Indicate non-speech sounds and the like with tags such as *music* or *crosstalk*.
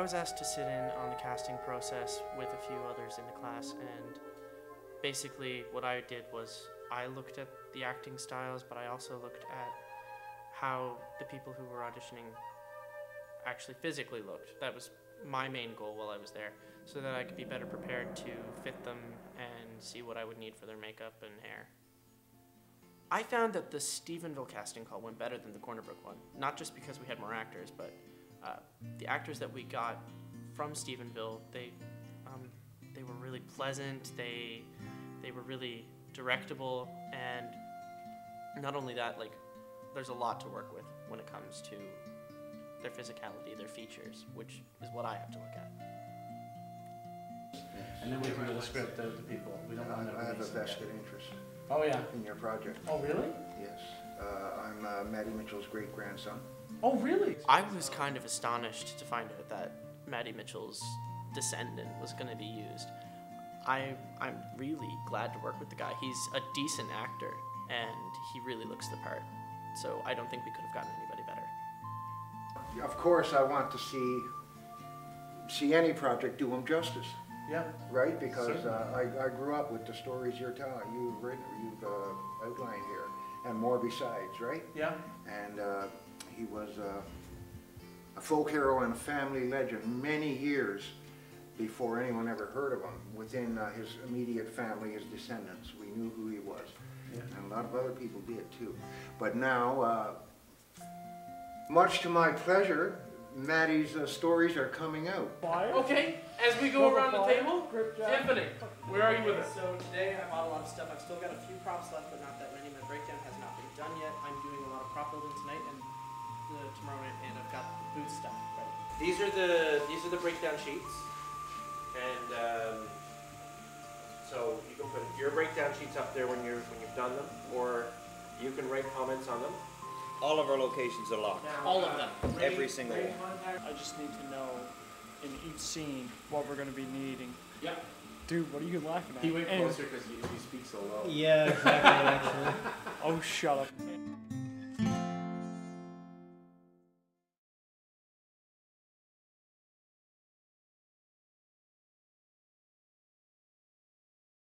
I was asked to sit in on the casting process with a few others in the class, and basically what I did was I looked at the acting styles, but I also looked at how the people who were auditioning actually physically looked. That was my main goal while I was there, so that I could be better prepared to fit them and see what I would need for their makeup and hair. I found that the Stephenville casting call went better than the Corner Brook one, not just because we had more actors, but uh, the actors that we got from Stephenville, they um, they were really pleasant. They they were really directable, and not only that, like there's a lot to work with when it comes to their physicality, their features, which is what I have to look at. And then we can do the script to the people. We don't want to I have a release it vested interest Oh, yeah. in your project, Oh, really? yes. Uh, I'm uh, Mattie Mitchell's great-grandson. Oh, really? I was kind of astonished to find out that Mattie Mitchell's descendant was going to be used. I I'm really glad to work with the guy. He's a decent actor and he really looks the part. So I don't think we could have gotten anybody better. Of course, I want to see, see any project do him justice, Yeah. right? Because uh, I, I grew up with the stories you're telling, you've written, you've uh, outlined here, and more besides, right? Yeah. And uh, he was uh, a folk hero and a family legend many years before anyone ever heard of him. Within uh, his immediate family, his descendants, we knew who he was. Yeah. And a lot of other people did too. But now, uh, much to my pleasure, Mattie's uh, stories are coming out. Okay, as we go around the table, Tiffany, where are you with us? So today I bought a lot of stuff. I've still got a few props left, but not that many. My breakdown building tonight and uh, tomorrow night, and I've got the booth stuff ready. These are the these are the breakdown sheets, and um, so you can put your breakdown sheets up there when you're when you've done them, or you can write comments on them. All of our locations are locked. All of them. Every single one. I just need to know in each scene what we're gonna be needing. Yeah. Dude, what are you laughing at? He went And- closer because you, you speak so low. Yeah, exactly, actually. *laughs* Oh, shut up.